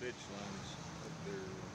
ditch lines up there.